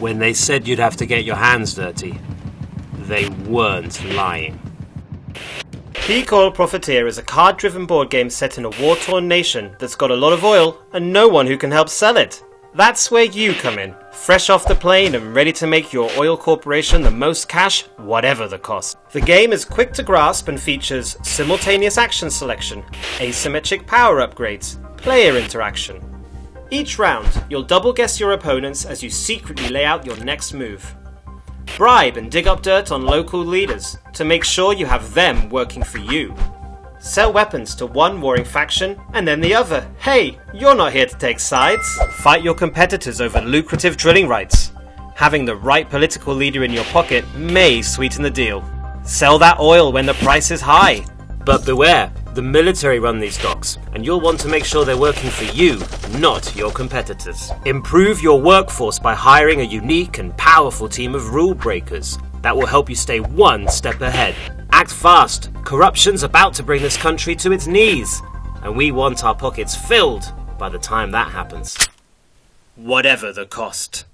When they said you'd have to get your hands dirty, they weren't lying. Peak Oil Profiteer is a card driven board game set in a war torn nation that's got a lot of oil and no one who can help sell it. That's where you come in, fresh off the plane and ready to make your oil corporation the most cash, whatever the cost. The game is quick to grasp and features simultaneous action selection, asymmetric power upgrades, player interaction. Each round, you'll double guess your opponents as you secretly lay out your next move. Bribe and dig up dirt on local leaders to make sure you have them working for you. Sell weapons to one warring faction and then the other. Hey, you're not here to take sides. Fight your competitors over lucrative drilling rights. Having the right political leader in your pocket may sweeten the deal. Sell that oil when the price is high. But beware, the military run these docks, and you'll want to make sure they're working for you, not your competitors. Improve your workforce by hiring a unique and powerful team of rule breakers that will help you stay one step ahead. Act fast. Corruption's about to bring this country to its knees, and we want our pockets filled by the time that happens. Whatever the cost.